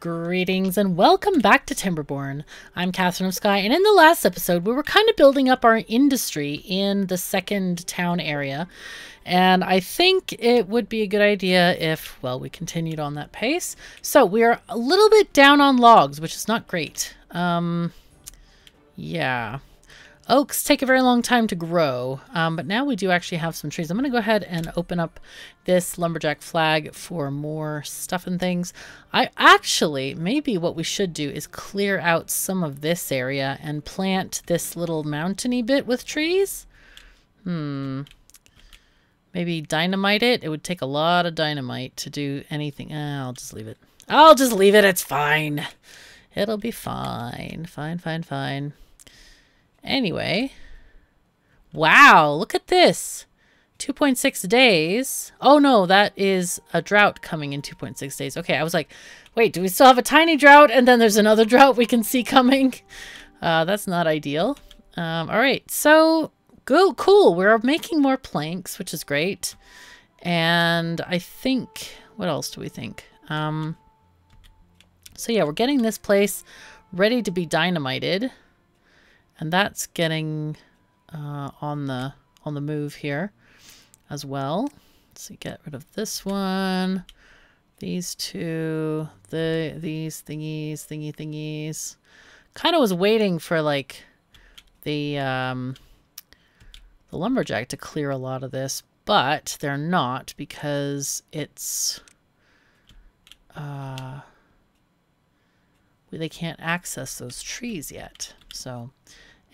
Greetings and welcome back to Timberborn. I'm Katherine of Sky, and in the last episode, we were kind of building up our industry in the second town area. And I think it would be a good idea if, well, we continued on that pace. So we are a little bit down on logs, which is not great. Um, yeah. Oaks take a very long time to grow, um, but now we do actually have some trees. I'm going to go ahead and open up this lumberjack flag for more stuff and things. I actually, maybe what we should do is clear out some of this area and plant this little mountainy bit with trees. Hmm. Maybe dynamite it. It would take a lot of dynamite to do anything. Eh, I'll just leave it. I'll just leave it. It's fine. It'll be fine. Fine, fine, fine. Anyway. Wow, look at this. 2.6 days. Oh no, that is a drought coming in 2.6 days. Okay, I was like, wait, do we still have a tiny drought? And then there's another drought we can see coming. Uh, that's not ideal. Um, all right, so go cool. We're making more planks, which is great. And I think, what else do we think? Um, so yeah, we're getting this place ready to be dynamited. And that's getting uh, on the on the move here as well. Let's get rid of this one, these two, the these thingies, thingy thingies. Kind of was waiting for like the um, the lumberjack to clear a lot of this, but they're not because it's uh, they can't access those trees yet. So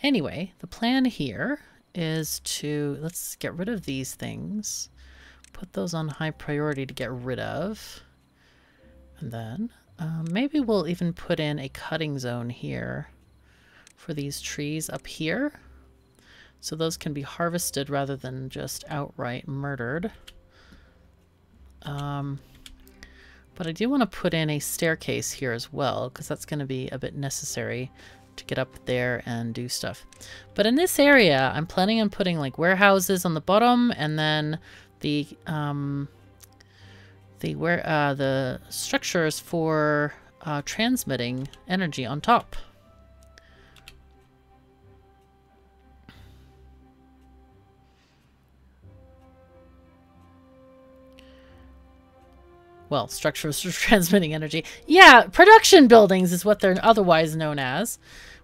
Anyway, the plan here is to, let's get rid of these things. Put those on high priority to get rid of. And then um, maybe we'll even put in a cutting zone here for these trees up here. So those can be harvested rather than just outright murdered. Um, but I do want to put in a staircase here as well, because that's going to be a bit necessary to get up there and do stuff. But in this area, I'm planning on putting like warehouses on the bottom and then the um, the where uh, the structures for uh, transmitting energy on top. Well, structures for transmitting energy. Yeah, production buildings is what they're otherwise known as,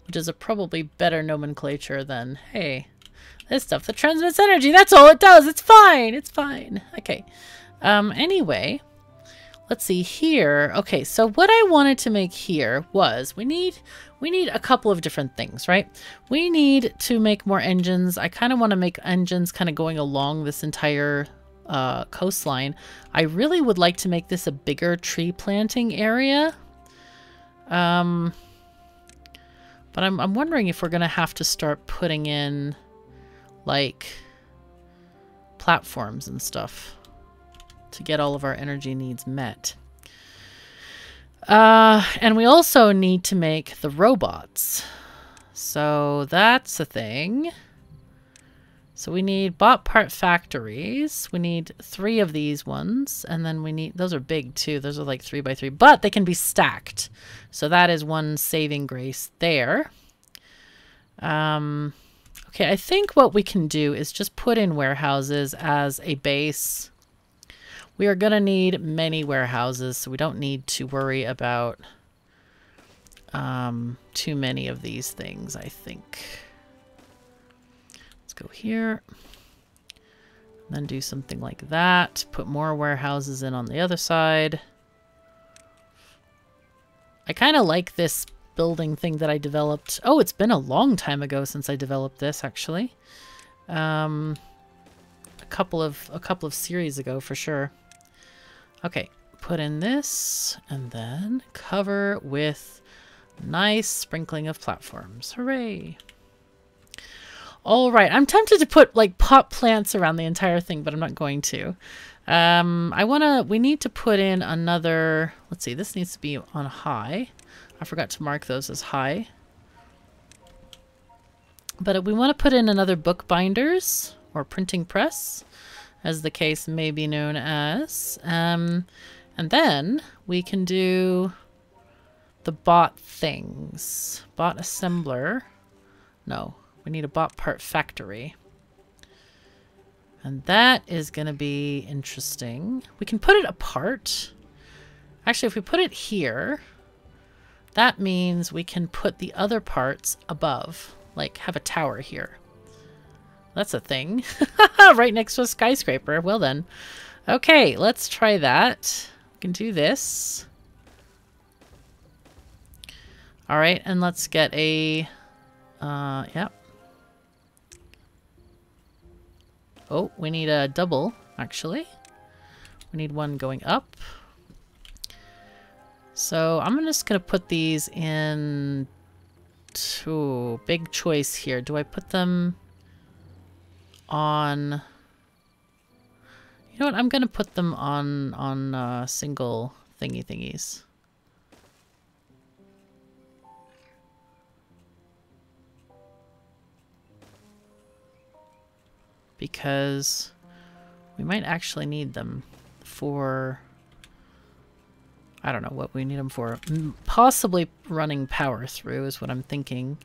which is a probably better nomenclature than, hey, this stuff that transmits energy, that's all it does. It's fine. It's fine. Okay. Um, anyway, let's see here. Okay, so what I wanted to make here was we need we need a couple of different things, right? We need to make more engines. I kind of want to make engines kind of going along this entire uh, coastline. I really would like to make this a bigger tree planting area. Um, but I'm, I'm wondering if we're going to have to start putting in, like, platforms and stuff to get all of our energy needs met. Uh, and we also need to make the robots. So that's a thing. So we need bot part factories. We need three of these ones. And then we need, those are big too. Those are like three by three, but they can be stacked. So that is one saving grace there. Um, okay, I think what we can do is just put in warehouses as a base. We are going to need many warehouses, so we don't need to worry about um, too many of these things, I think. Go here. Then do something like that. Put more warehouses in on the other side. I kind of like this building thing that I developed. Oh, it's been a long time ago since I developed this, actually. Um, a couple of a couple of series ago for sure. Okay, put in this and then cover with nice sprinkling of platforms. Hooray! All right, I'm tempted to put like pot plants around the entire thing, but I'm not going to. Um, I want to, we need to put in another, let's see, this needs to be on high. I forgot to mark those as high. But we want to put in another bookbinders or printing press, as the case may be known as. Um, and then we can do the bot things. Bot assembler. No, we need a bot part factory. And that is going to be interesting. We can put it apart. Actually, if we put it here, that means we can put the other parts above. Like, have a tower here. That's a thing. right next to a skyscraper. Well then. Okay, let's try that. We can do this. Alright, and let's get a... Uh, yep. Oh, we need a double, actually. We need one going up. So I'm just going to put these in... To big choice here. Do I put them on... You know what? I'm going to put them on, on uh, single thingy thingies. Because we might actually need them for... I don't know what we need them for. Possibly running power through is what I'm thinking.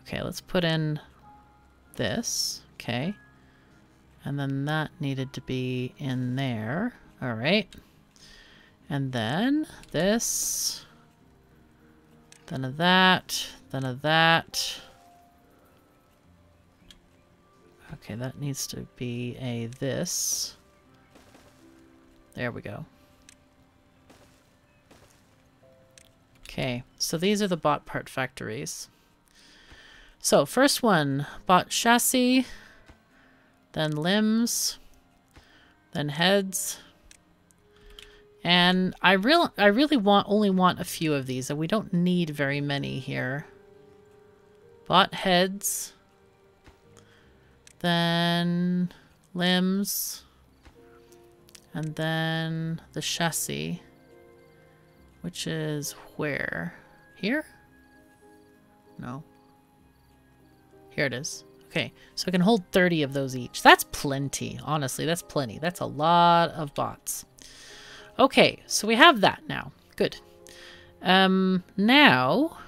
Okay, let's put in this. Okay. And then that needed to be in there. Alright. And then this. Then that. Of that. Okay, that needs to be a this. There we go. Okay, so these are the bot part factories. So first one, bot chassis, then limbs, then heads, and I real I really want only want a few of these, and we don't need very many here. Bot heads. Then limbs. And then the chassis. Which is where? Here? No. Here it is. Okay, so I can hold 30 of those each. That's plenty. Honestly, that's plenty. That's a lot of bots. Okay, so we have that now. Good. Um, now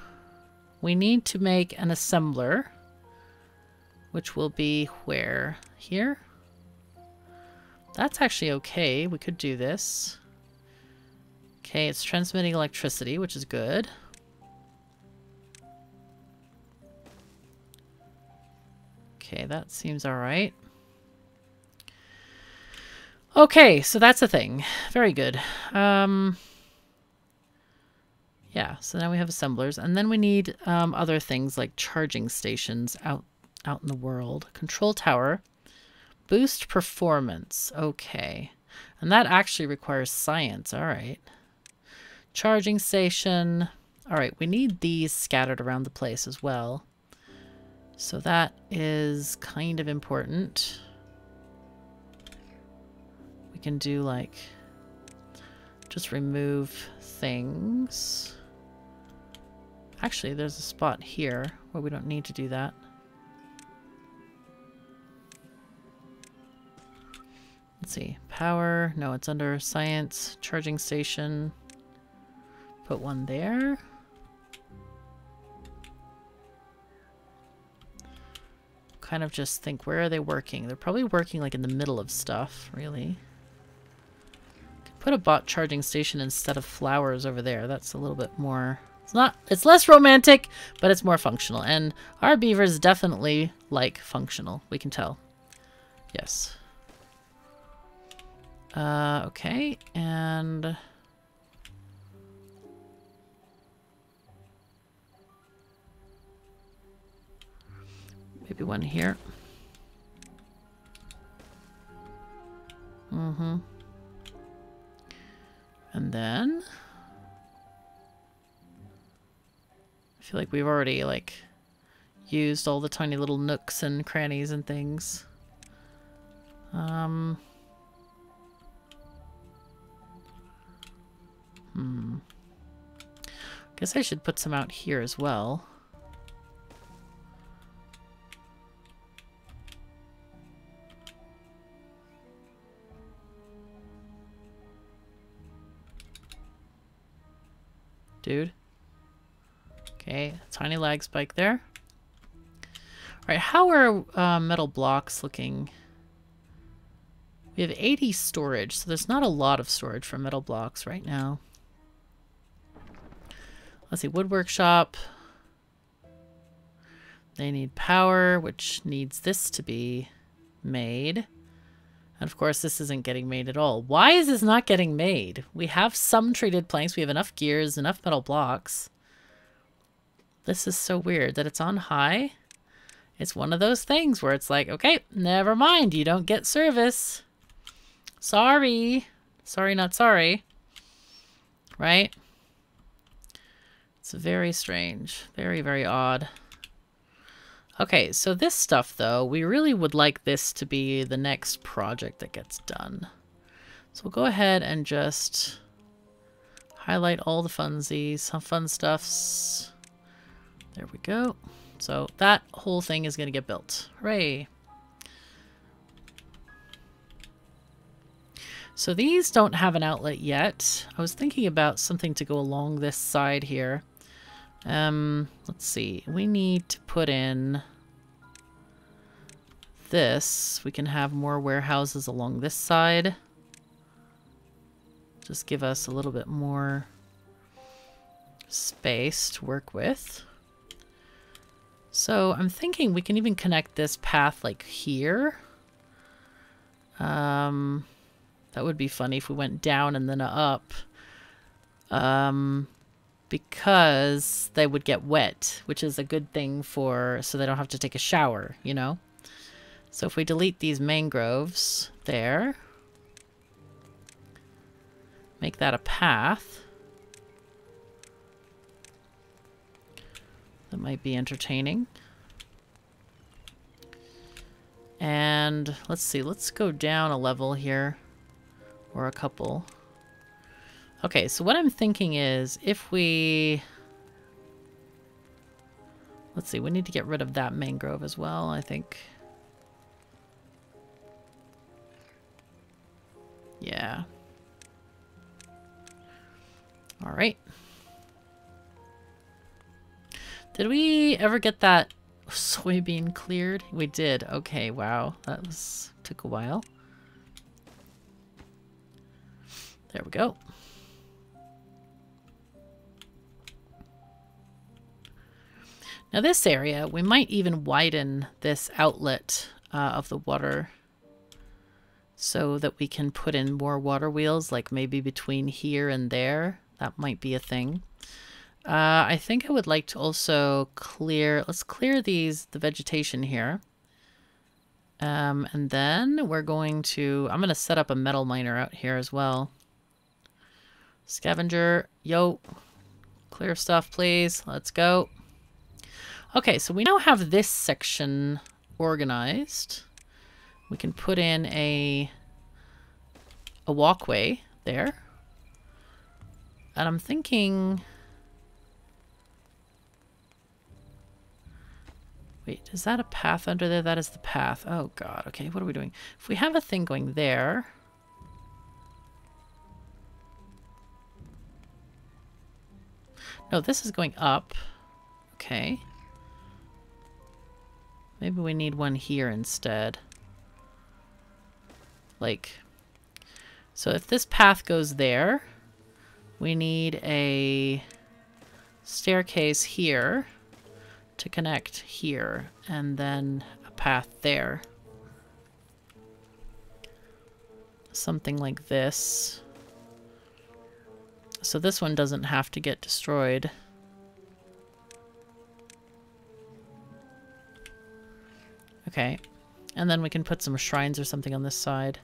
we need to make an assembler, which will be where? Here? That's actually okay. We could do this. Okay, it's transmitting electricity, which is good. Okay, that seems alright. Okay, so that's a thing. Very good. Um, yeah, so now we have assemblers. And then we need um, other things like charging stations out, out in the world. Control tower. Boost performance. Okay. And that actually requires science. All right. Charging station. All right, we need these scattered around the place as well. So that is kind of important. We can do like, just remove things. Actually, there's a spot here where we don't need to do that. Let's see. Power. No, it's under science. Charging station. Put one there. Kind of just think, where are they working? They're probably working like in the middle of stuff, really. Put a bot charging station instead of flowers over there. That's a little bit more it's not, it's less romantic, but it's more functional. And our beavers definitely like functional. We can tell. Yes. Uh, okay, and... Maybe one here. Mm-hmm. And then... feel like we've already, like, used all the tiny little nooks and crannies and things. Um... Hmm. Guess I should put some out here as well. Dude. Okay, tiny lag spike there. Alright, how are uh, metal blocks looking? We have 80 storage, so there's not a lot of storage for metal blocks right now. Let's see, wood workshop. They need power, which needs this to be made. And of course, this isn't getting made at all. Why is this not getting made? We have some treated planks. We have enough gears, enough metal blocks. This is so weird that it's on high. It's one of those things where it's like, okay, never mind. You don't get service. Sorry. Sorry, not sorry. Right? It's very strange. Very, very odd. Okay, so this stuff, though, we really would like this to be the next project that gets done. So we'll go ahead and just highlight all the funsies, some fun stuffs. There we go. So that whole thing is going to get built. Hooray! So these don't have an outlet yet. I was thinking about something to go along this side here. Um, let's see. We need to put in this. We can have more warehouses along this side. Just give us a little bit more space to work with. So I'm thinking we can even connect this path like here. Um, that would be funny if we went down and then up. Um, because they would get wet, which is a good thing for so they don't have to take a shower, you know? So if we delete these mangroves there, make that a path, that might be entertaining. And let's see, let's go down a level here, or a couple. Okay, so what I'm thinking is if we... Let's see, we need to get rid of that mangrove as well, I think. Yeah. Alright. Did we ever get that soybean cleared? We did. Okay, wow. That was took a while. There we go. Now this area, we might even widen this outlet uh, of the water so that we can put in more water wheels, like maybe between here and there. That might be a thing. Uh, I think I would like to also clear, let's clear these, the vegetation here. Um, and then we're going to, I'm going to set up a metal miner out here as well. Scavenger, yo, clear stuff, please. Let's go. Okay, so we now have this section organized. We can put in a a walkway there. And I'm thinking... Wait, is that a path under there? That is the path. Oh god, okay, what are we doing? If we have a thing going there... No, this is going up. Okay. Maybe we need one here instead. Like, so if this path goes there, we need a staircase here to connect here, and then a path there. Something like this. So this one doesn't have to get destroyed. Okay. And then we can put some shrines or something on this side.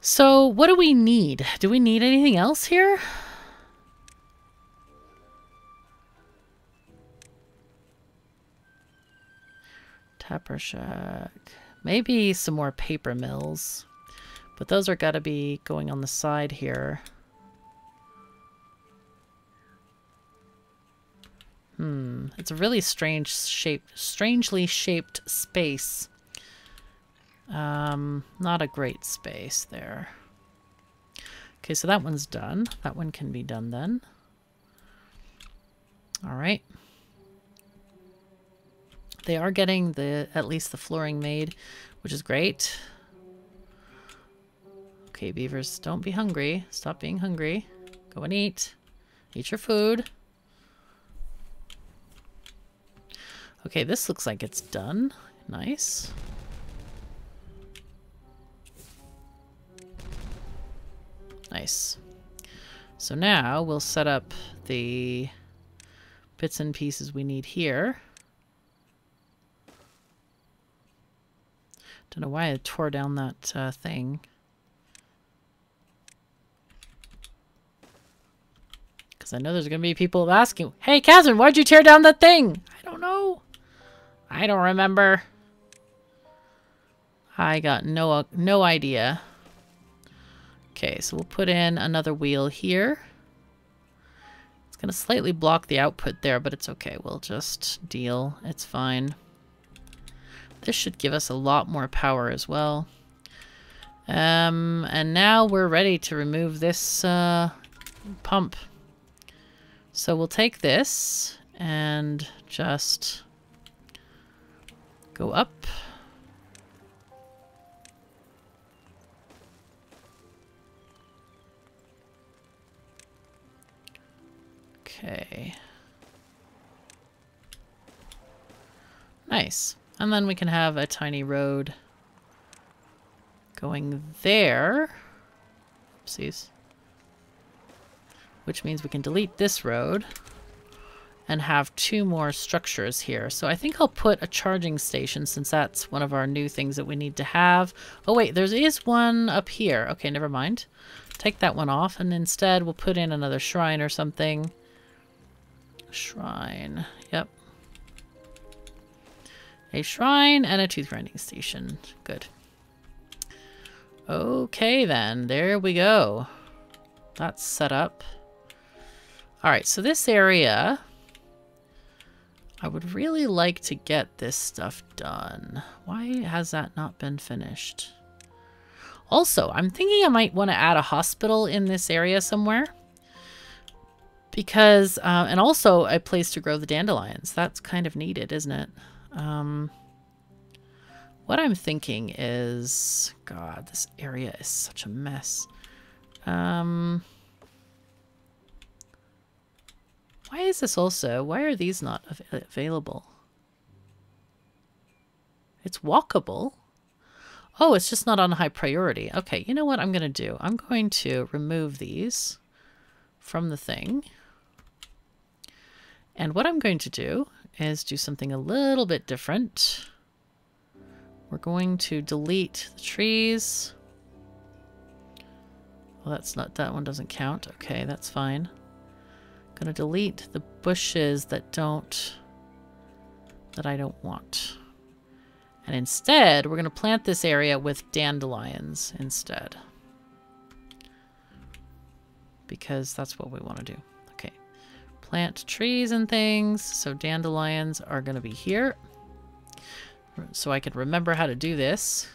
So what do we need? Do we need anything else here? Tapper shack. Maybe some more paper mills. But those are gotta be going on the side here. Hmm, it's a really strange shaped, strangely shaped space. Um, not a great space there. Okay, so that one's done. That one can be done then. All right. They are getting the at least the flooring made, which is great. Okay, beavers, don't be hungry. Stop being hungry. Go and eat. Eat your food. Okay, this looks like it's done. Nice. Nice. So now we'll set up the bits and pieces we need here. Don't know why I tore down that uh, thing. Because I know there's going to be people asking, Hey, Katherine, why'd you tear down that thing? I don't know. I don't remember. I got no, no idea. Okay, so we'll put in another wheel here. It's going to slightly block the output there, but it's okay. We'll just deal. It's fine. This should give us a lot more power as well. Um, and now we're ready to remove this uh, pump. So we'll take this and just go up. Okay. Nice. And then we can have a tiny road going there. Oopsies. Which means we can delete this road and have two more structures here. So I think I'll put a charging station since that's one of our new things that we need to have. Oh wait, there is one up here. Okay, never mind. Take that one off and instead we'll put in another shrine or something. Shrine. Yep. A shrine and a tooth grinding station. Good. Okay then, there we go. That's set up. Alright, so this area, I would really like to get this stuff done. Why has that not been finished? Also, I'm thinking I might want to add a hospital in this area somewhere because uh, and also a place to grow the dandelions that's kind of needed isn't it um, what i'm thinking is god this area is such a mess. Um, why is this also why are these not av available? It's walkable. Oh it's just not on high priority. Okay you know what i'm gonna do? I'm going to remove these from the thing. And what I'm going to do is do something a little bit different. We're going to delete the trees. Well, that's not, that one doesn't count. Okay, that's fine. Gonna delete the bushes that don't, that I don't want. And instead, we're gonna plant this area with dandelions instead. Because that's what we want to do plant trees and things. So dandelions are going to be here. So I can remember how to do this.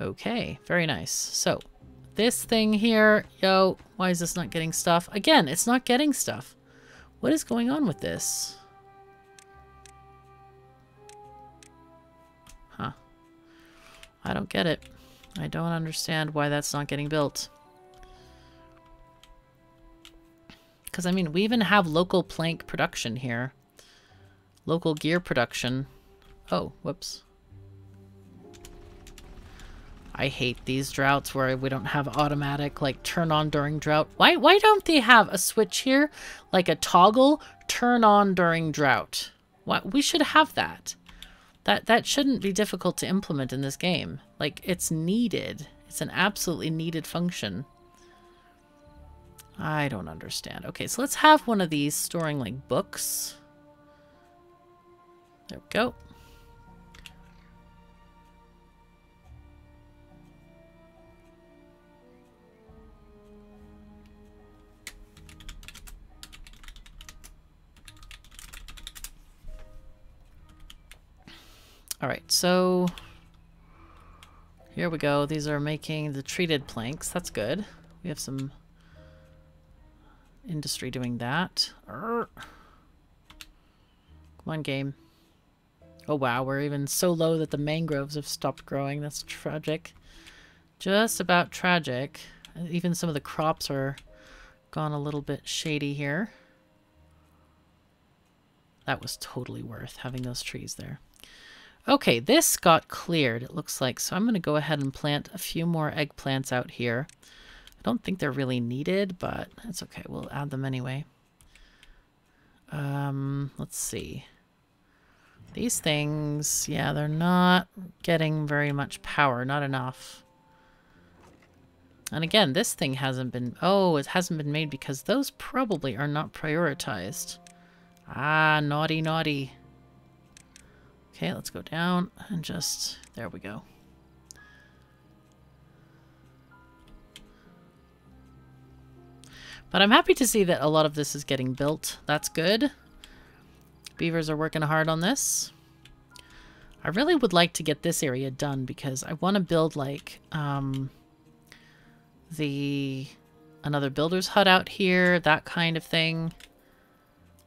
Okay, very nice. So this thing here, yo, why is this not getting stuff? Again, it's not getting stuff. What is going on with this? Huh. I don't get it. I don't understand why that's not getting built. Because, I mean, we even have local plank production here. Local gear production. Oh, whoops. I hate these droughts where we don't have automatic, like, turn on during drought. Why, why don't they have a switch here? Like a toggle, turn on during drought. Why, we should have that. That, that shouldn't be difficult to implement in this game. Like, it's needed. It's an absolutely needed function. I don't understand. Okay, so let's have one of these storing like books. There we go. All right, so here we go. These are making the treated planks. That's good. We have some industry doing that. Arr. Come on, game. Oh wow, we're even so low that the mangroves have stopped growing. That's tragic. Just about tragic. Even some of the crops are gone a little bit shady here. That was totally worth having those trees there. Okay, this got cleared, it looks like. So I'm going to go ahead and plant a few more eggplants out here. I don't think they're really needed, but it's okay. We'll add them anyway. Um, let's see. These things, yeah, they're not getting very much power, not enough. And again, this thing hasn't been... Oh, it hasn't been made because those probably are not prioritized. Ah, naughty, naughty. Okay, let's go down and just... There we go. But I'm happy to see that a lot of this is getting built. That's good. Beavers are working hard on this. I really would like to get this area done because I want to build like um, the another builder's hut out here, that kind of thing.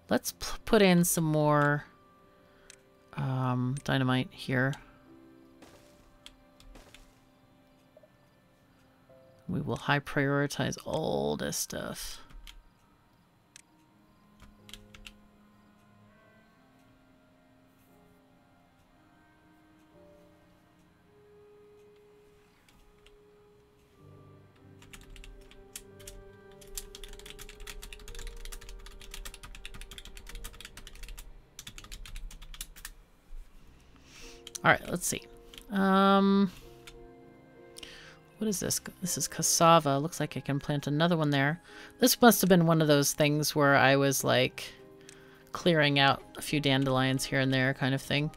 Let's put in some more um, dynamite here. We will high prioritize all this stuff. All right, let's see. Um, what is this? This is cassava. Looks like I can plant another one there. This must have been one of those things where I was like clearing out a few dandelions here and there kind of thing.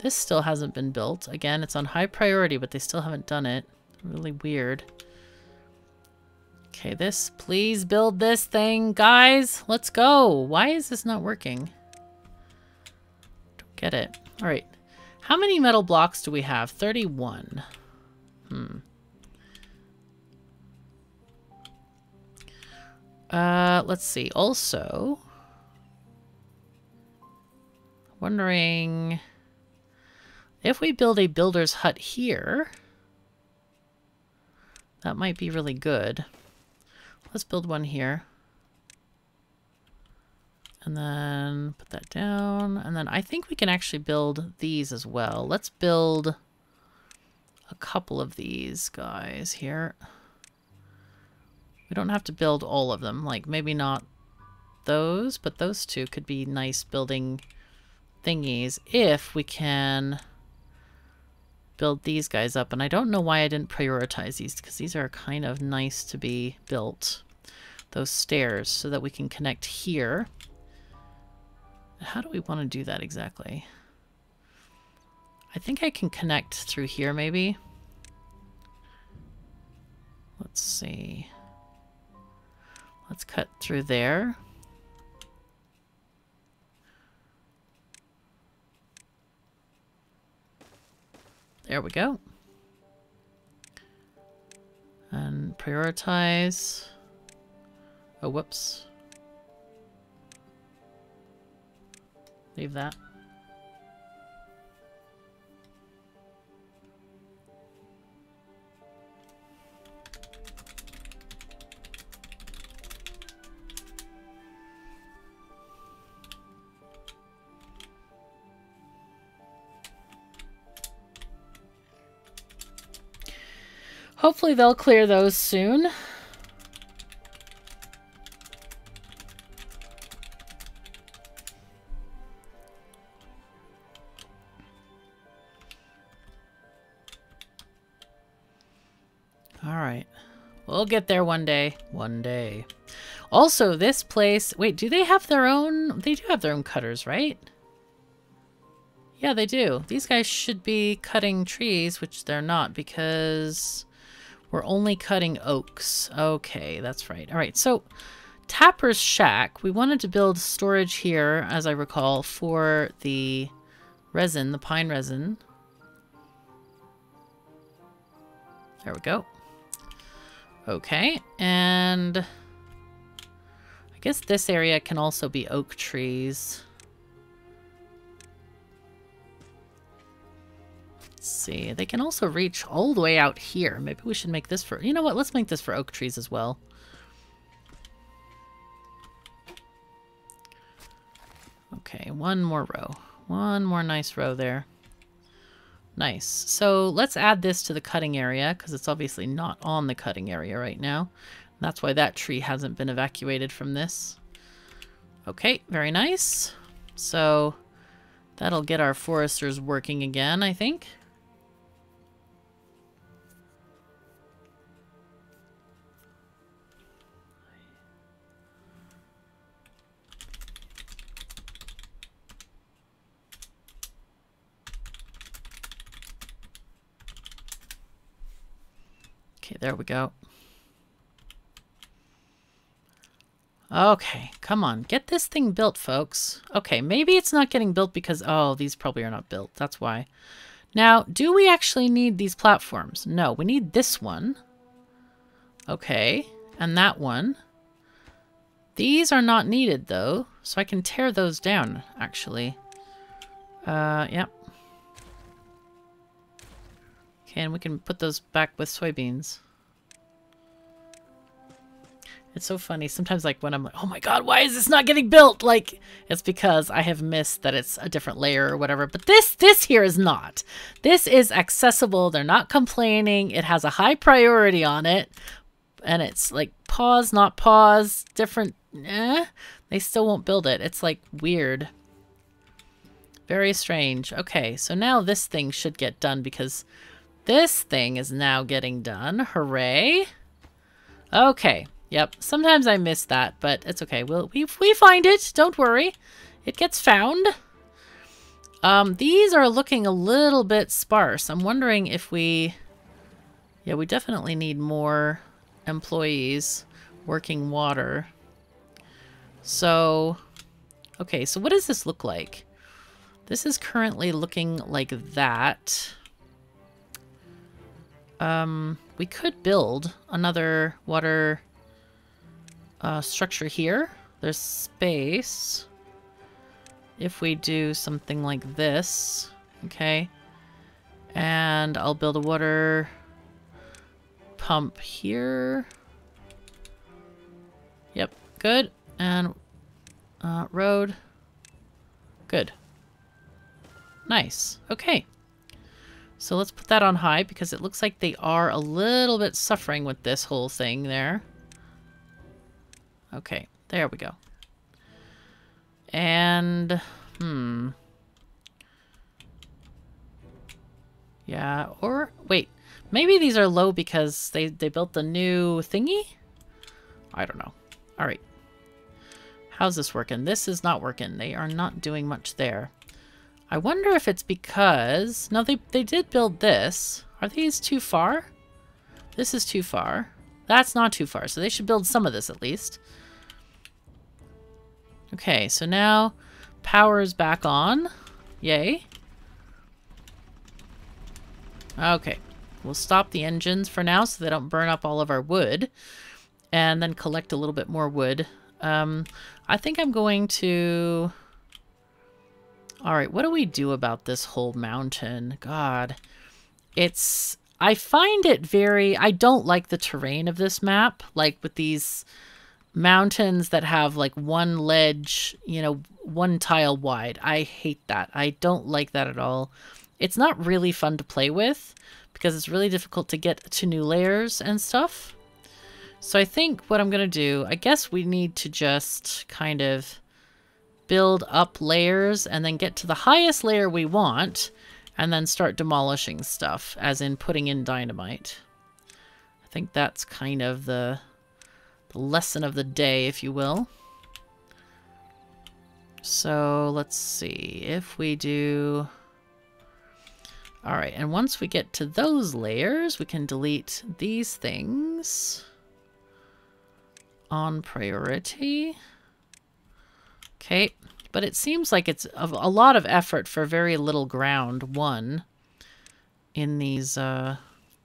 This still hasn't been built. Again, it's on high priority, but they still haven't done it. Really weird. Okay, this. Please build this thing, guys. Let's go. Why is this not working? Don't get it. All right. How many metal blocks do we have? 31. Hmm. Uh, let's see. Also, wondering if we build a builder's hut here, that might be really good. Let's build one here. And then put that down. And then I think we can actually build these as well. Let's build a couple of these guys here. We don't have to build all of them. Like, maybe not those, but those two could be nice building thingies if we can build these guys up. And I don't know why I didn't prioritize these, because these are kind of nice to be built. Those stairs, so that we can connect here. How do we want to do that exactly? I think I can connect through here maybe. Let's see. Let's cut through there. There we go. And prioritize. Oh, whoops. Leave that. Hopefully they'll clear those soon. Alright. We'll get there one day. One day. Also, this place... Wait, do they have their own... They do have their own cutters, right? Yeah, they do. These guys should be cutting trees, which they're not because we're only cutting oaks. Okay, that's right. All right, so Tapper's Shack. We wanted to build storage here, as I recall, for the resin, the pine resin. There we go. Okay, and I guess this area can also be oak trees. See. They can also reach all the way out here. Maybe we should make this for... You know what? Let's make this for oak trees as well. Okay, one more row. One more nice row there. Nice. So let's add this to the cutting area because it's obviously not on the cutting area right now. That's why that tree hasn't been evacuated from this. Okay, very nice. So that'll get our foresters working again, I think. There we go. Okay, come on. Get this thing built, folks. Okay, maybe it's not getting built because... Oh, these probably are not built. That's why. Now, do we actually need these platforms? No, we need this one. Okay, and that one. These are not needed, though, so I can tear those down, actually. Uh, yep. Okay, and we can put those back with soybeans. It's so funny. Sometimes, like, when I'm like, oh my god, why is this not getting built? Like, it's because I have missed that it's a different layer or whatever. But this, this here is not. This is accessible. They're not complaining. It has a high priority on it. And it's like pause, not pause, different. Eh, they still won't build it. It's like weird. Very strange. Okay, so now this thing should get done because this thing is now getting done. Hooray. Okay. Yep. Sometimes I miss that, but it's okay. We'll, we, we find it. Don't worry. It gets found. Um, these are looking a little bit sparse. I'm wondering if we... Yeah, we definitely need more employees working water. So, okay, so what does this look like? This is currently looking like that. Um, we could build another water uh, structure here. There's space. If we do something like this, okay. And I'll build a water pump here. Yep, good. And uh, road. Good. Nice. Okay. So let's put that on high because it looks like they are a little bit suffering with this whole thing there. Okay, there we go. And, hmm. Yeah, or, wait, maybe these are low because they, they built the new thingy? I don't know. All right. How's this working? This is not working. They are not doing much there. I wonder if it's because... No, they, they did build this. Are these too far? This is too far. That's not too far, so they should build some of this at least. Okay, so now power is back on. Yay. Okay, we'll stop the engines for now so they don't burn up all of our wood. And then collect a little bit more wood. Um, I think I'm going to... Alright, what do we do about this whole mountain? God. It's... I find it very... I don't like the terrain of this map. Like, with these mountains that have, like, one ledge, you know, one tile wide. I hate that. I don't like that at all. It's not really fun to play with because it's really difficult to get to new layers and stuff. So I think what I'm going to do, I guess we need to just kind of build up layers and then get to the highest layer we want and then start demolishing stuff, as in putting in dynamite. I think that's kind of the, the lesson of the day, if you will. So let's see if we do... Alright, and once we get to those layers, we can delete these things on priority. Okay, but it seems like it's a, a lot of effort for very little ground won in these uh,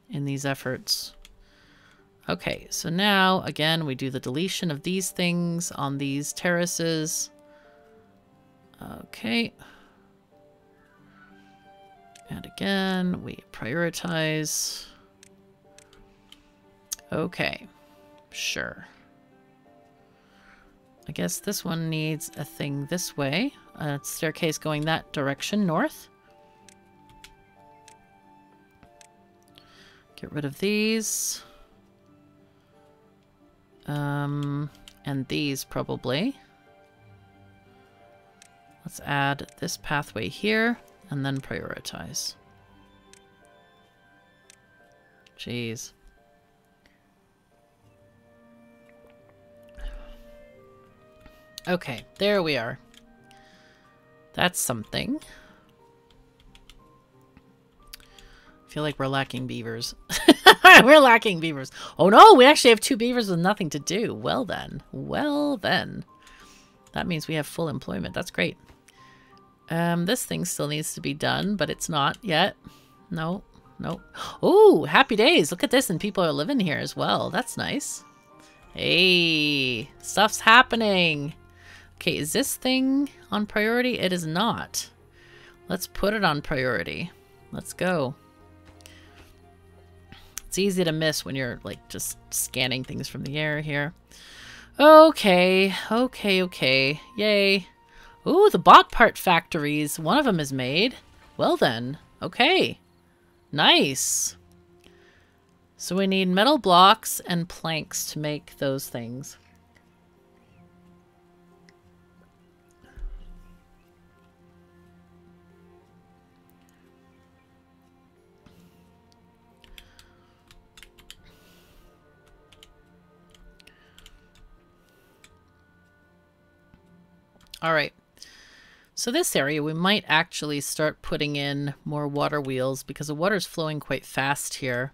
in these efforts. Okay, so now, again, we do the deletion of these things on these terraces. Okay. And again, we prioritize. Okay, sure. I guess this one needs a thing this way. A staircase going that direction, north. Get rid of these. Um, and these probably. Let's add this pathway here and then prioritize. Jeez. Okay, there we are. That's something. I feel like we're lacking beavers. we're lacking beavers. Oh no, we actually have two beavers with nothing to do. Well then. Well then. That means we have full employment. That's great. Um, this thing still needs to be done, but it's not yet. No, no. Oh, happy days. Look at this, and people are living here as well. That's nice. Hey, stuff's happening. Okay, is this thing on priority? It is not. Let's put it on priority. Let's go. It's easy to miss when you're like just scanning things from the air here. Okay, okay, okay. Yay. Ooh, the bot part factories. One of them is made. Well then, okay. Nice. So we need metal blocks and planks to make those things. All right. So this area, we might actually start putting in more water wheels because the water's flowing quite fast here.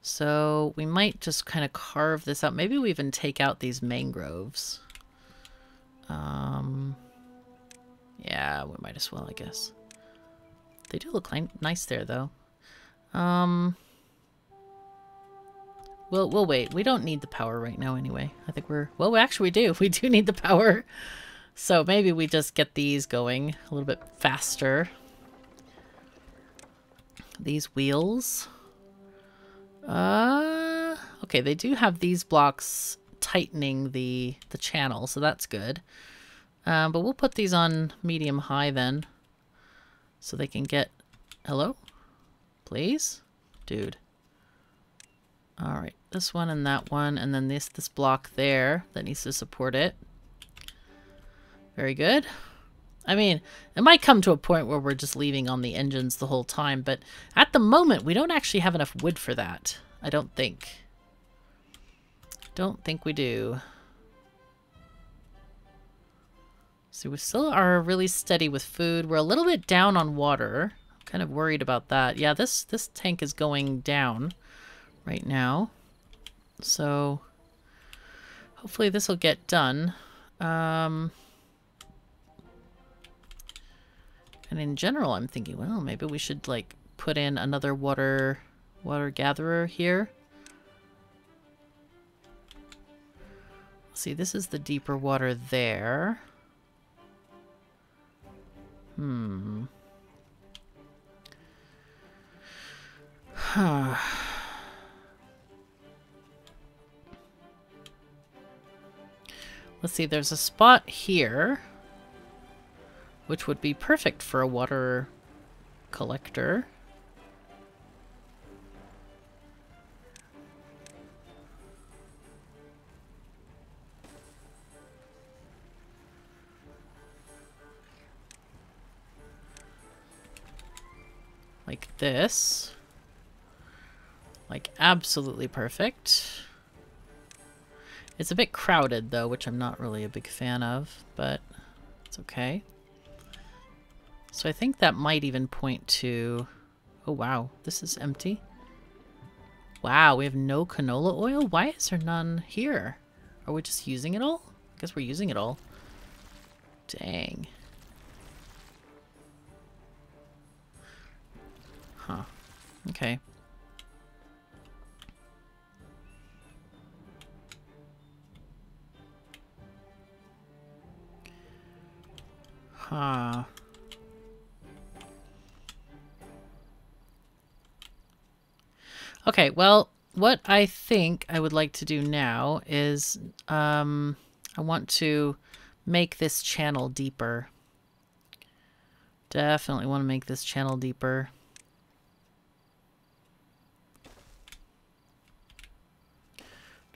So we might just kind of carve this out. Maybe we even take out these mangroves. Um, yeah, we might as well, I guess. They do look nice there, though. Um, We'll, we'll wait. We don't need the power right now anyway. I think we're... Well, actually we do. We do need the power. So maybe we just get these going a little bit faster. These wheels. Uh, okay, they do have these blocks tightening the, the channel, so that's good. Um, but we'll put these on medium high then. So they can get... Hello? Please? Dude. Alright, this one and that one, and then this this block there that needs to support it. Very good. I mean, it might come to a point where we're just leaving on the engines the whole time, but at the moment, we don't actually have enough wood for that. I don't think. Don't think we do. So we still are really steady with food. We're a little bit down on water. I'm kind of worried about that. Yeah, this, this tank is going down right now. So hopefully this will get done. Um, and in general, I'm thinking, well, maybe we should like put in another water water gatherer here. See, this is the deeper water there. Hmm. Huh. Let's see, there's a spot here, which would be perfect for a water collector. Like this. Like absolutely perfect. It's a bit crowded, though, which I'm not really a big fan of, but it's okay. So I think that might even point to... Oh, wow. This is empty. Wow, we have no canola oil? Why is there none here? Are we just using it all? I guess we're using it all. Dang. Huh. Okay. Huh. Okay, well, what I think I would like to do now is um, I want to make this channel deeper. Definitely want to make this channel deeper.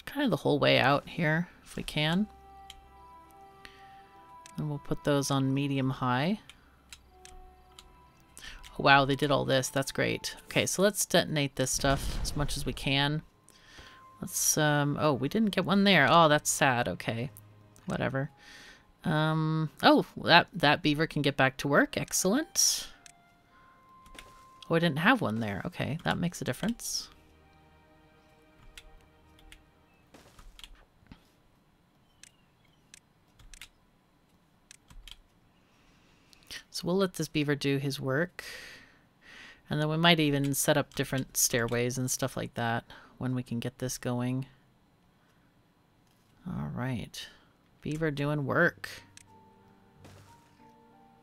Kind of the whole way out here, if we can. And we'll put those on medium high. Oh, wow, they did all this. That's great. Okay, so let's detonate this stuff as much as we can. Let's, um, oh, we didn't get one there. Oh, that's sad. Okay, whatever. Um, oh, that, that beaver can get back to work. Excellent. Oh, I didn't have one there. Okay, that makes a difference. So we'll let this beaver do his work. And then we might even set up different stairways and stuff like that when we can get this going. All right. Beaver doing work.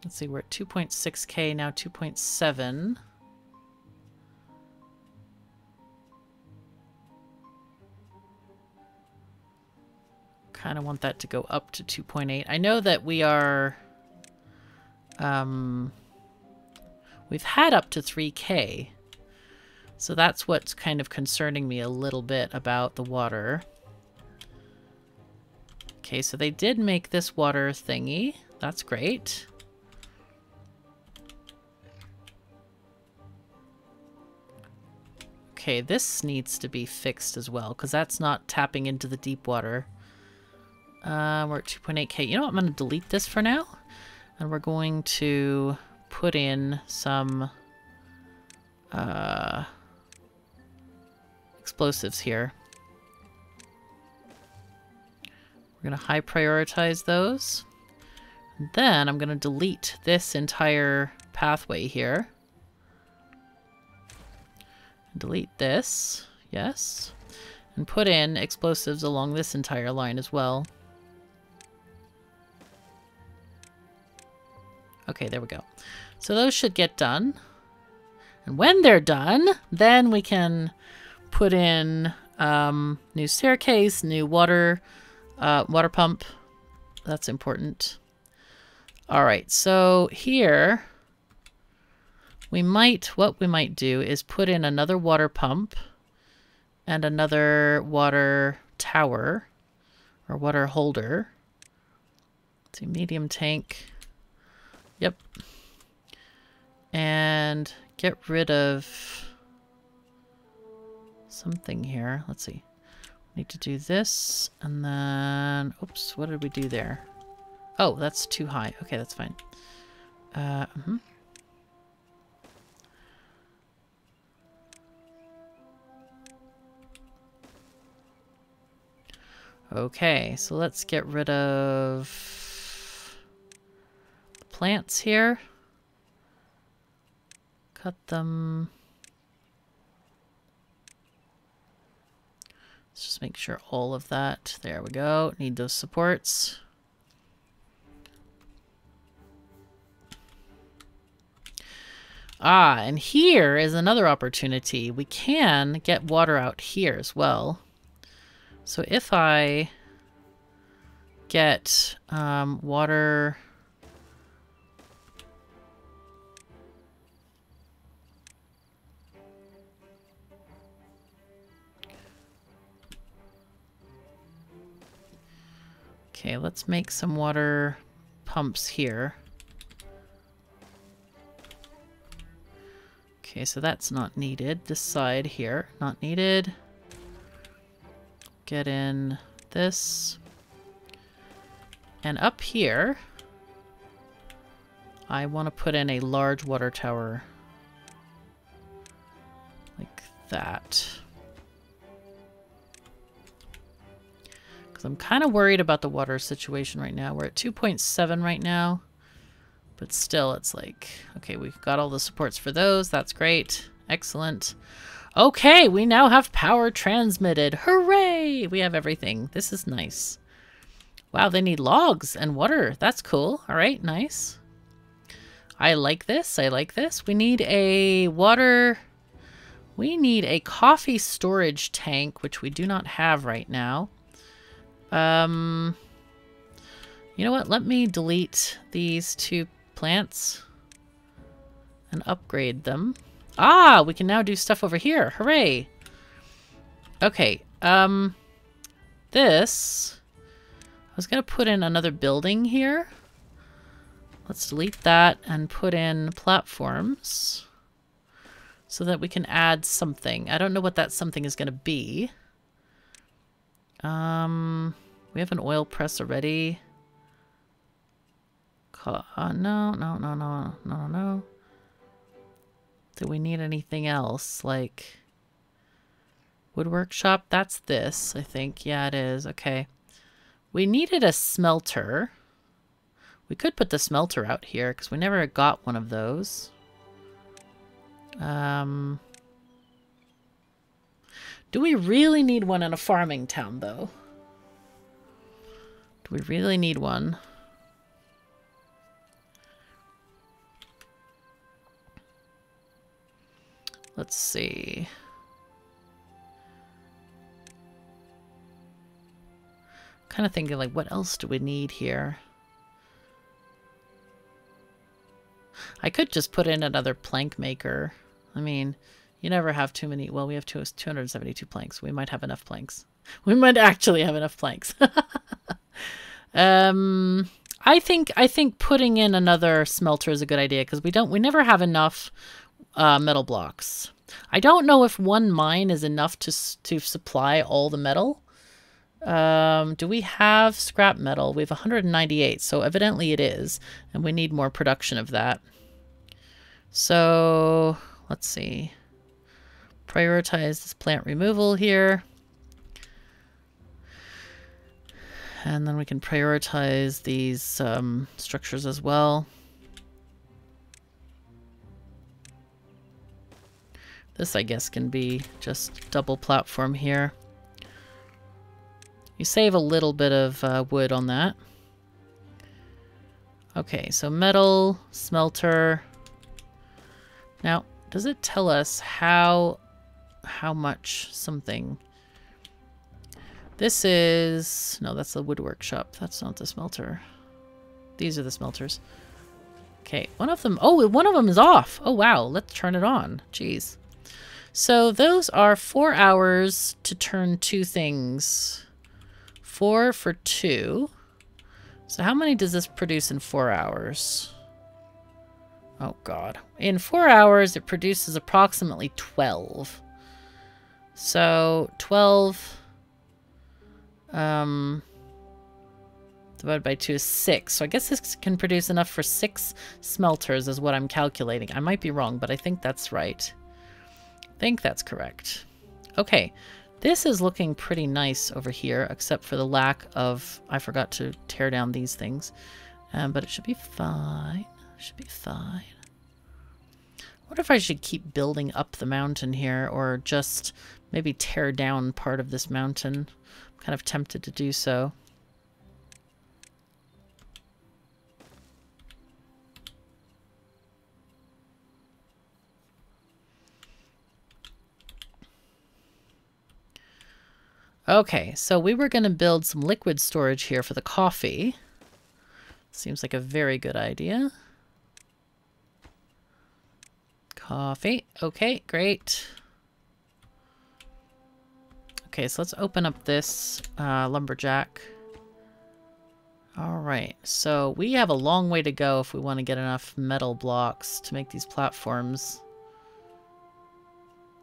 Let's see, we're at 2.6k, now 2.7. Kind of want that to go up to 2.8. I know that we are um, we've had up to 3k. So that's what's kind of concerning me a little bit about the water. Okay, so they did make this water thingy. That's great. Okay, this needs to be fixed as well, because that's not tapping into the deep water. Uh, we're at 2.8k. You know what? I'm going to delete this for now. And we're going to put in some uh, explosives here. We're going to high prioritize those. And then I'm going to delete this entire pathway here. Delete this. Yes. And put in explosives along this entire line as well. Okay, there we go. So those should get done. And when they're done, then we can put in um, new staircase, new water, uh, water pump. That's important. All right, so here we might, what we might do is put in another water pump and another water tower or water holder. Let's see, medium tank. Yep. And get rid of something here. Let's see. Need to do this and then, oops, what did we do there? Oh, that's too high. Okay, that's fine. Uh, mm -hmm. Okay, so let's get rid of plants here. Cut them. Let's just make sure all of that. There we go. Need those supports. Ah, and here is another opportunity. We can get water out here as well. So if I get um, water... Okay, let's make some water pumps here. Okay, so that's not needed. This side here, not needed. Get in this. And up here, I want to put in a large water tower. Like that. Because I'm kind of worried about the water situation right now. We're at 2.7 right now. But still, it's like, okay, we've got all the supports for those. That's great. Excellent. Okay, we now have power transmitted. Hooray! We have everything. This is nice. Wow, they need logs and water. That's cool. All right, nice. I like this. I like this. We need a water... We need a coffee storage tank, which we do not have right now. Um, you know what? Let me delete these two plants and upgrade them. Ah, we can now do stuff over here. Hooray. Okay, um, this... I was going to put in another building here. Let's delete that and put in platforms so that we can add something. I don't know what that something is going to be. Um, we have an oil press already. Uh, no, no, no, no, no, no. Do we need anything else? Like wood workshop? That's this, I think. Yeah, it is. Okay. We needed a smelter. We could put the smelter out here because we never got one of those. Um, do we really need one in a farming town, though? We really need one? Let's see. kind of thinking like what else do we need here? I could just put in another plank maker. I mean you never have too many well we have two, 272 planks. We might have enough planks. We might actually have enough planks um I think I think putting in another smelter is a good idea because we don't we never have enough uh, metal blocks I don't know if one mine is enough to to supply all the metal um, do we have scrap metal? We have 198, so evidently it is, and we need more production of that. So, let's see. Prioritize this plant removal here. And then we can prioritize these um, structures as well. This, I guess, can be just double platform here. You save a little bit of uh, wood on that. Okay, so metal, smelter. Now, does it tell us how how much something... This is... No, that's the wood workshop. That's not the smelter. These are the smelters. Okay, one of them... Oh, one of them is off. Oh, wow. Let's turn it on. Jeez. So those are four hours to turn two things Four for two. So how many does this produce in four hours? Oh god. In four hours, it produces approximately 12. So 12 um, divided by 2 is 6. So I guess this can produce enough for 6 smelters is what I'm calculating. I might be wrong, but I think that's right. I think that's correct. Okay, this is looking pretty nice over here, except for the lack of... I forgot to tear down these things. Um, but it should be fine. Should be fine. What if I should keep building up the mountain here, or just maybe tear down part of this mountain? Kind of tempted to do so. Okay, so we were going to build some liquid storage here for the coffee. Seems like a very good idea. Coffee. Okay, great. Okay, so let's open up this uh, lumberjack. All right, so we have a long way to go if we want to get enough metal blocks to make these platforms.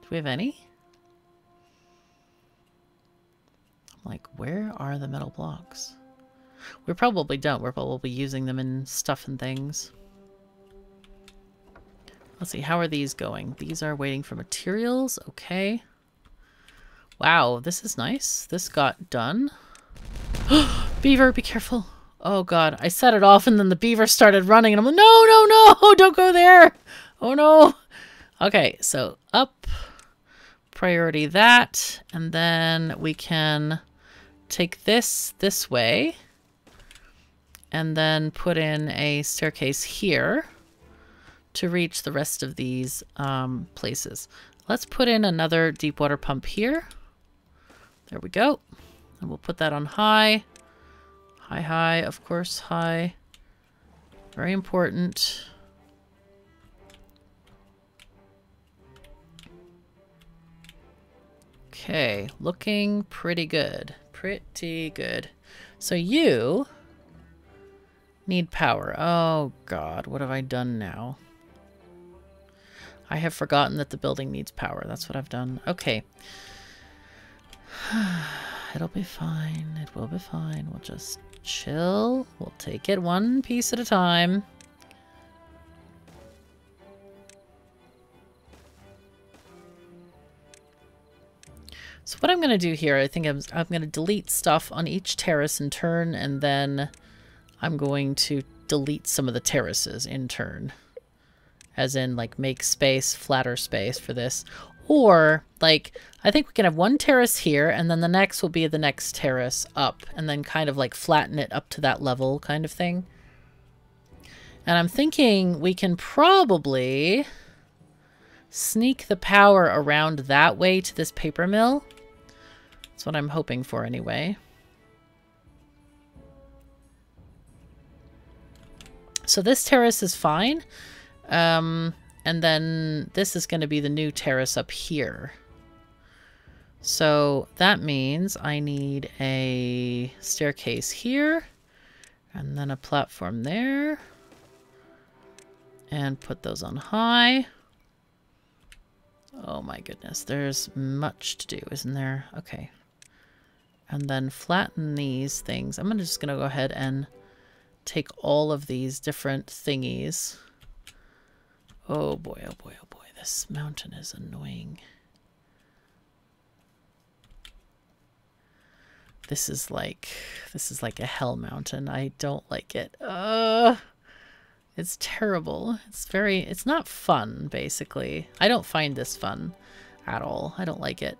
Do we have any? Like, where are the metal blocks? We probably don't. We're probably using them in stuff and things. Let's see, how are these going? These are waiting for materials. Okay. Wow, this is nice. This got done. beaver, be careful. Oh god, I set it off and then the beaver started running and I'm like, no, no, no, don't go there. Oh no. Okay, so up, priority that, and then we can take this this way and then put in a staircase here. to reach the rest of these um, places. Let's put in another deep water pump here. There we go. And we'll put that on high. High, high, of course, high. Very important. Okay, looking pretty good. Pretty good. So you need power. Oh god, what have I done now? I have forgotten that the building needs power. That's what I've done. Okay. It'll be fine. It will be fine. We'll just chill. We'll take it one piece at a time. So what I'm going to do here, I think I'm, I'm going to delete stuff on each terrace in turn, and then I'm going to delete some of the terraces in turn. As in, like, make space, flatter space for this. Or, like, I think we can have one terrace here, and then the next will be the next terrace up, and then kind of, like, flatten it up to that level kind of thing. And I'm thinking we can probably sneak the power around that way to this paper mill. That's what I'm hoping for anyway. So this terrace is fine. Um, and then this is going to be the new terrace up here. So that means I need a staircase here. And then a platform there. And put those on high. Oh my goodness, there's much to do, isn't there? Okay and then flatten these things. I'm just going to go ahead and take all of these different thingies. Oh boy, oh boy, oh boy. This mountain is annoying. This is like, this is like a hell mountain. I don't like it. Uh, it's terrible. It's very, it's not fun, basically. I don't find this fun at all. I don't like it.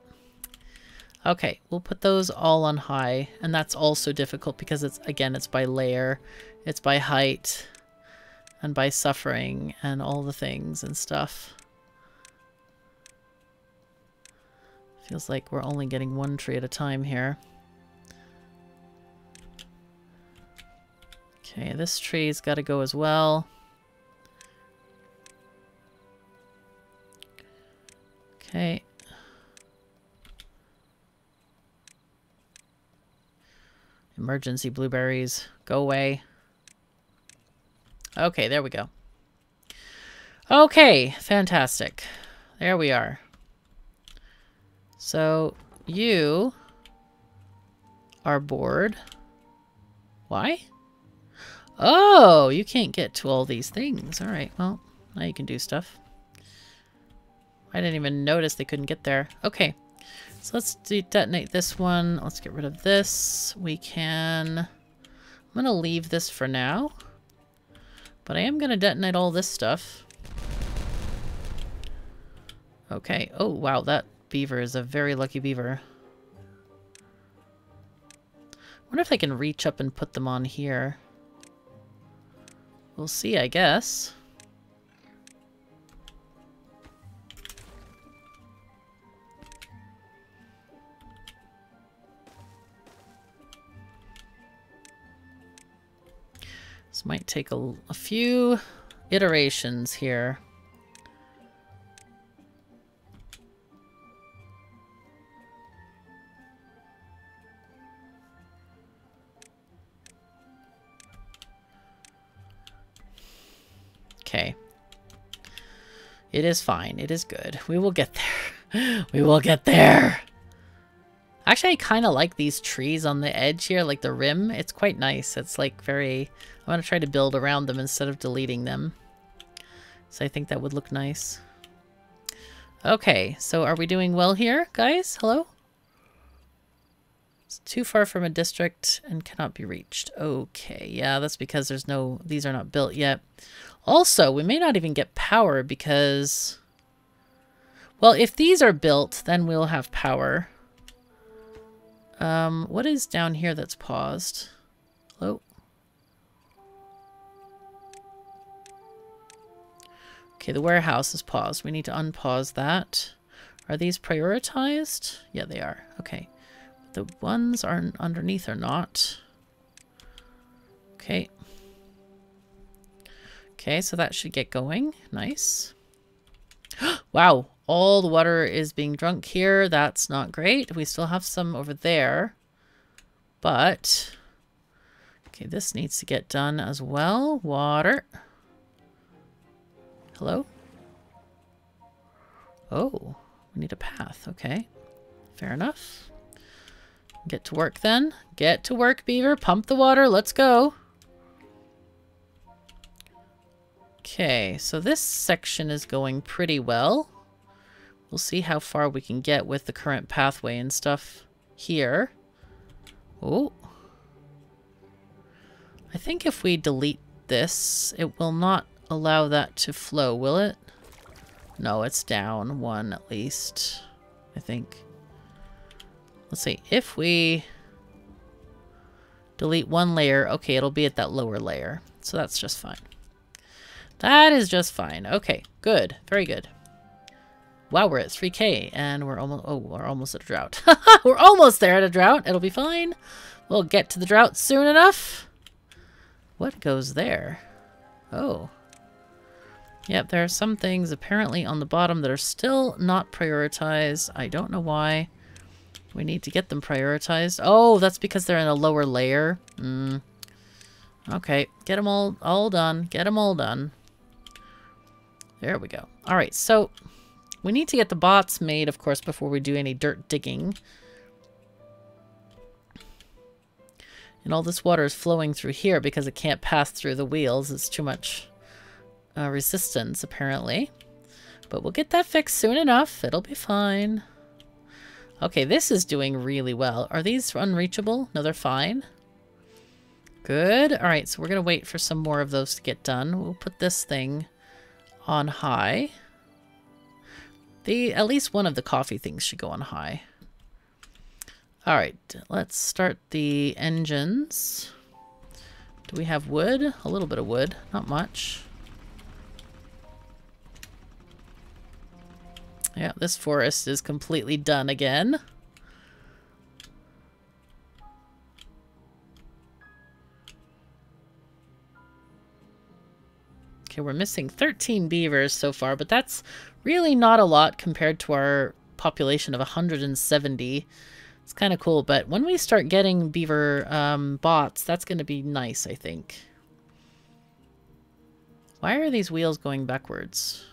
Okay, we'll put those all on high, and that's also difficult because it's, again, it's by layer, it's by height, and by suffering, and all the things and stuff. Feels like we're only getting one tree at a time here. Okay, this tree's got to go as well. Okay, Emergency blueberries. Go away. Okay, there we go. Okay, fantastic. There we are. So, you are bored. Why? Oh, you can't get to all these things. All right, well, now you can do stuff. I didn't even notice they couldn't get there. Okay. So let's detonate this one. Let's get rid of this. We can... I'm going to leave this for now. But I am going to detonate all this stuff. Okay. Oh, wow. That beaver is a very lucky beaver. I wonder if I can reach up and put them on here. We'll see, I guess. This might take a, a few iterations here. Okay. It is fine. It is good. We will get there. we will get there. Actually, I kind of like these trees on the edge here, like the rim. It's quite nice. It's like very... I'm going to try to build around them instead of deleting them. So I think that would look nice. Okay, so are we doing well here, guys? Hello? It's too far from a district and cannot be reached. Okay, yeah, that's because there's no... These are not built yet. Also, we may not even get power because... Well, if these are built, then we'll have power. Um, what is down here that's paused? Hello? Okay, the warehouse is paused. We need to unpause that. Are these prioritized? Yeah, they are. Okay. The ones are underneath are not. Okay. Okay, so that should get going. Nice. wow, all the water is being drunk here. That's not great. We still have some over there. But, okay, this needs to get done as well. Water. Hello? Oh, we need a path. Okay, fair enough. Get to work then. Get to work, Beaver. Pump the water. Let's go. Okay, so this section is going pretty well. We'll see how far we can get with the current pathway and stuff here. Oh. I think if we delete this, it will not allow that to flow, will it? No, it's down one at least, I think. Let's see, if we delete one layer, okay, it'll be at that lower layer. So that's just fine. That is just fine. Okay, good. Very good. Wow, we're at 3k and we're almost oh, we're almost at a drought. we're almost there at a drought. It'll be fine. We'll get to the drought soon enough. What goes there? Oh. Yep, there are some things apparently on the bottom that are still not prioritized. I don't know why. We need to get them prioritized. Oh, that's because they're in a lower layer. Mm. Okay, get them all, all done. Get them all done. There we go. All right, so we need to get the bots made, of course, before we do any dirt digging. And all this water is flowing through here because it can't pass through the wheels. It's too much uh, resistance, apparently. But we'll get that fixed soon enough. It'll be fine. Okay, this is doing really well. Are these unreachable? No, they're fine. Good. All right, so we're going to wait for some more of those to get done. We'll put this thing on high. At least one of the coffee things should go on high. Alright, let's start the engines. Do we have wood? A little bit of wood, not much. Yeah, this forest is completely done again. Okay, we're missing 13 beavers so far, but that's really not a lot compared to our population of 170. It's kind of cool, but when we start getting beaver um, bots, that's going to be nice, I think. Why are these wheels going backwards?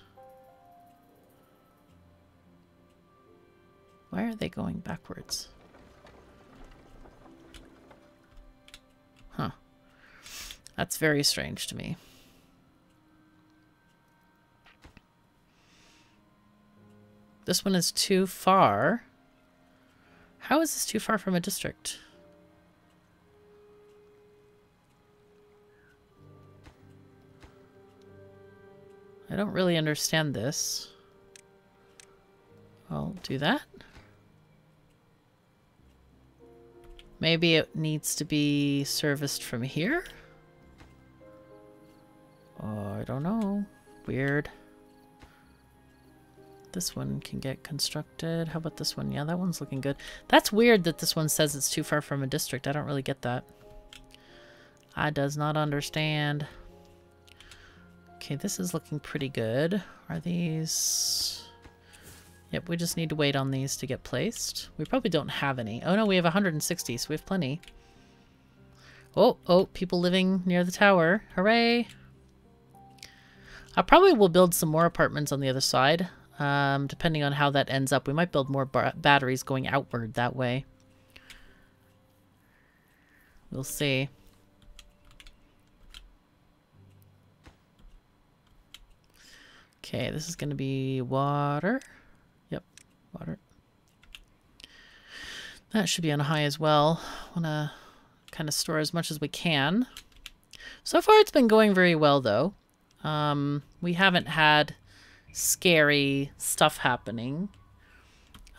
Why are they going backwards? Huh. That's very strange to me. This one is too far. How is this too far from a district? I don't really understand this. I'll do that. Maybe it needs to be serviced from here? Oh, I don't know. Weird. This one can get constructed. How about this one? Yeah, that one's looking good. That's weird that this one says it's too far from a district. I don't really get that. I does not understand. Okay, this is looking pretty good. Are these... Yep, we just need to wait on these to get placed. We probably don't have any. Oh no, we have 160, so we have plenty. Oh, oh, people living near the tower. Hooray! I probably will build some more apartments on the other side. Um, depending on how that ends up, we might build more batteries going outward that way. We'll see. Okay, this is going to be water. Yep, water. That should be on high as well. want to kind of store as much as we can. So far it's been going very well though. Um, we haven't had scary stuff happening.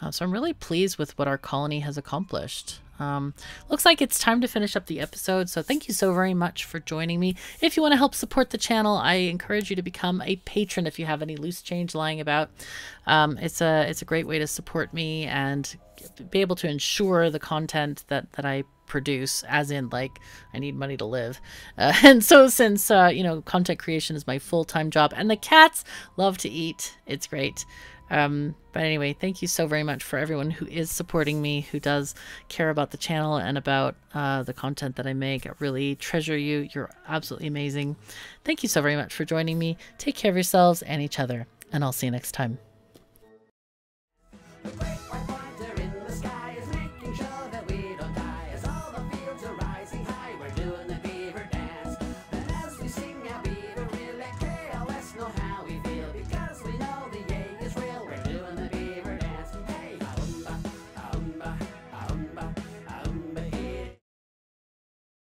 Uh, so I'm really pleased with what our colony has accomplished. Um, looks like it's time to finish up the episode, so thank you so very much for joining me. If you want to help support the channel, I encourage you to become a patron if you have any loose change lying about. Um, it's a it's a great way to support me and be able to ensure the content that that I produce as in like i need money to live uh, and so since uh, you know content creation is my full-time job and the cats love to eat it's great um, but anyway, thank you so very much for everyone who is supporting me, who does care about the channel and about uh, the content that I make. I really treasure you. You're absolutely amazing. Thank you so very much for joining me. Take care of yourselves and each other, and I'll see you next time.